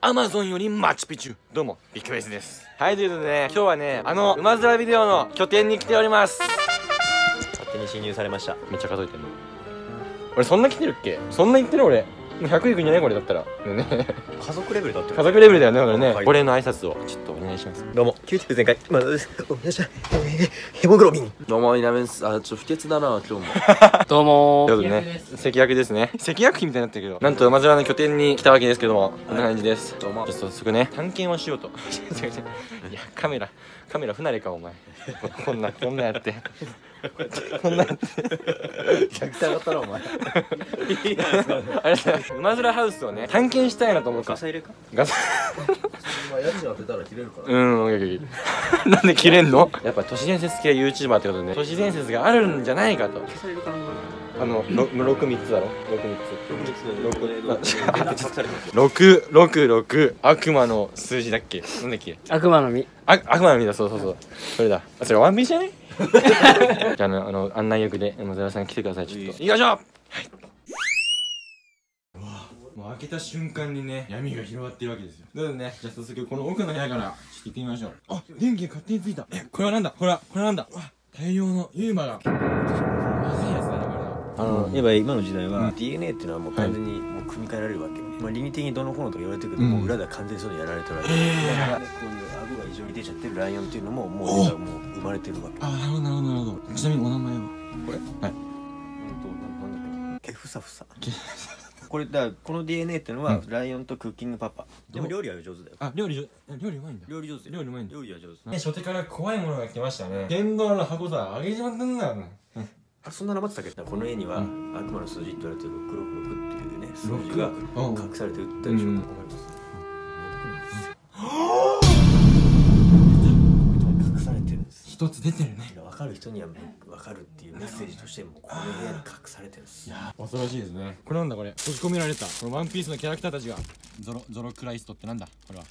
アマゾンよりマチュピチュ。どうもビッグベースです。はいということでね今日はねあの馬面ビデオの拠点に来ております。勝手に侵入されました。めっちゃ数えてるの。俺そんな来てるっけ？そんな言ってる俺100いくんじゃないこれだったら。ね。家族レベルだって。家族レベルだよねこれね。はい。お礼の挨拶を。ちょっとお願いします。どうも。90全開まずですお願いします。えーヘモグロビン。どうも、イナメンス。あ、ちょっと不潔だな、今日も。どうもということでね関役ですね。関役機みたいになってるけど。なんと馬面の拠点に来たわけですけどもこんな感じです。どうも。じゃあ早速ね探検をしようと。違う違う違ういやカメラカメラ不慣れかお前。ここんなこんなやって。こんなやって。逆手上がったな、お前。あれだ馬面ハウスをね探検したいなと思ってガサ入れか？ガサ。まあ、家賃当てたら切れるから。うん なんで切れんの？やっぱ都市伝説系 YouTuber ってことで。ね都市伝説があるんじゃないかと。消されるかなあの63つだろ？63つ。6 666悪魔の数字だっけ？なんだっけ？悪魔の実。あ悪魔の実だそうそうそう。それだ。あそれワンピースじゃね じゃああのあの案内役で山寺さん来てください。ちょっと。行きましょ。うはい開けた瞬間にね闇が広がってるわけですよ。なのでね。じゃあ早速この奥の部屋からちょっと行ってみましょう。あ電気が勝手についた。えこれはなんだ？これはこれはなんだ？うわ大量のユーマが。まずいやつだなこれは。あのやっぱ今の時代は DNA っていうのはもう完全にもう組み替えられるわけよ、まあ、倫理的にどのこうのとか言われてるけど、うん。もう裏では完全にそういうのやられてるわけ、だからこういう顎が異常に出ちゃってるライオンっていうのももうもう生まれてるわけ。あなるほどなるほどなるほど。ちなみにお名前は？これ？はい。うんとなんだっけ？ケフサフサこれだこの DNA っていうのは、ライオンとクッキングパパ。でも料理は上手だよ。あ料理料理うまいんだ。料理上手料理うまいんだ。料理は上手ね、初手から怖いものが来ましたね。天童の箱さあげちまったんだよねあそんななまってたけどこの絵には、う悪魔の数字って言われてる666っていうね数六字がうん隠されてるってでしょ、うん。わかります隠されてるんです。一つ出てるね。分かる人には分かるっていうメッセージとしてもこの部屋に隠されてるんです。恐ろしいですね。これなんだこれ？閉じ込められた。このワンピースのキャラクターたちが。ゾロゾロクライストってなんだ？これは。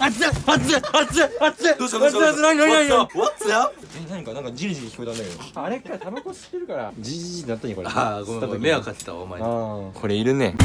熱い熱い熱い熱いどうしたどうした熱い何何何何？What's up? え何かなんかジリジリ聞こえたんだけど。あれかタバコ吸ってるから。ジリジリだったねこれ。あー、ごめんごめん。迷惑かけたわ、お前に。ああこれいるね